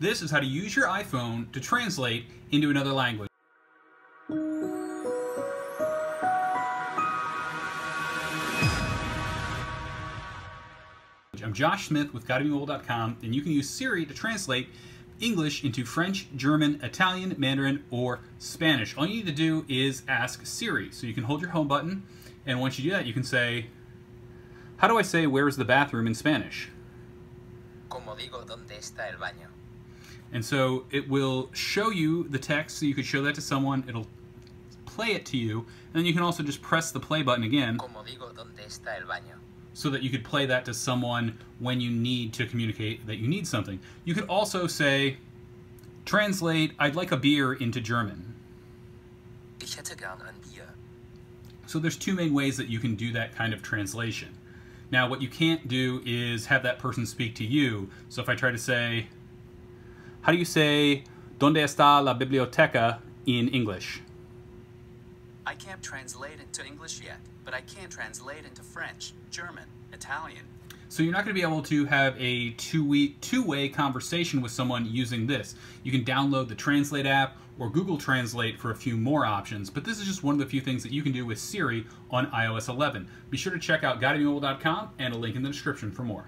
This is how to use your iPhone to translate into another language. I'm Josh Smith with GottaBeMobile.com, and you can use Siri to translate English into French, German, Italian, Mandarin, or Spanish. All you need to do is ask Siri. So you can hold your home button, and once you do that, you can say, How do I say where's the bathroom in Spanish? Como digo, ¿dónde está el baño? And so it will show you the text, so you could show that to someone. It'll play it to you, and then you can also just press the play button again Como digo, ¿dónde está el baño? so that you could play that to someone when you need to communicate that you need something. You could also say, translate, I'd like a beer into German. Ich hätte gern ein Bier. So there's two main ways that you can do that kind of translation. Now, what you can't do is have that person speak to you. So if I try to say, how do you say, ¿Dónde está la biblioteca in English? I can't translate into English yet, but I can translate into French, German, Italian. So you're not going to be able to have a two-way two-way conversation with someone using this. You can download the Translate app or Google Translate for a few more options, but this is just one of the few things that you can do with Siri on iOS 11. Be sure to check out GottaBeMobile.com and a link in the description for more.